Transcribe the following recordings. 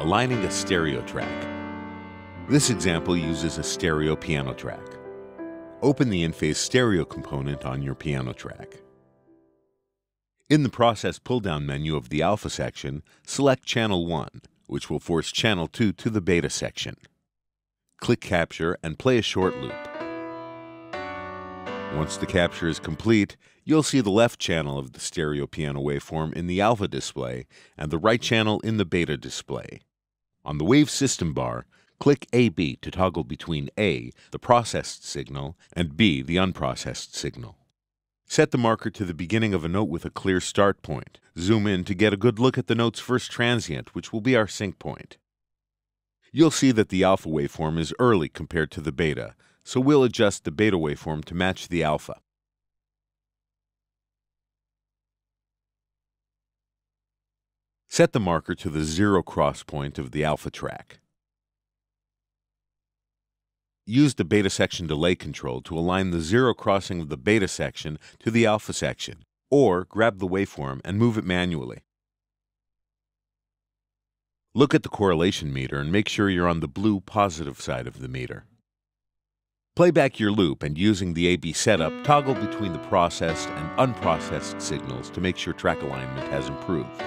aligning a stereo track. This example uses a stereo piano track. Open the InPhase stereo component on your piano track. In the Process pull-down menu of the Alpha section, select Channel 1, which will force Channel 2 to the Beta section. Click Capture and play a short loop. Once the capture is complete, you'll see the left channel of the stereo piano waveform in the alpha display and the right channel in the beta display. On the wave system bar, click AB to toggle between A, the processed signal, and B, the unprocessed signal. Set the marker to the beginning of a note with a clear start point. Zoom in to get a good look at the note's first transient, which will be our sync point. You'll see that the alpha waveform is early compared to the beta, so we'll adjust the beta waveform to match the alpha. Set the marker to the zero cross point of the alpha track. Use the beta section delay control to align the zero crossing of the beta section to the alpha section, or grab the waveform and move it manually. Look at the correlation meter and make sure you're on the blue positive side of the meter. Play back your loop and using the AB setup, toggle between the processed and unprocessed signals to make sure track alignment has improved.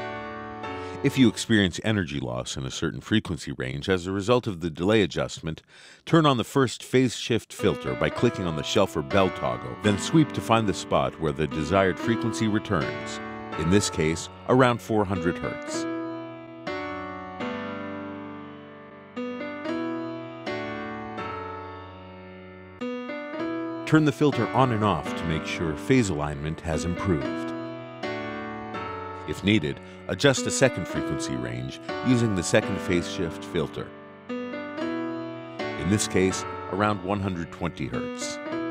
If you experience energy loss in a certain frequency range as a result of the delay adjustment, turn on the first phase shift filter by clicking on the shelf or bell toggle, then sweep to find the spot where the desired frequency returns, in this case, around 400 Hz. Turn the filter on and off to make sure phase alignment has improved. If needed, adjust a second frequency range using the second phase shift filter. In this case, around 120 Hz.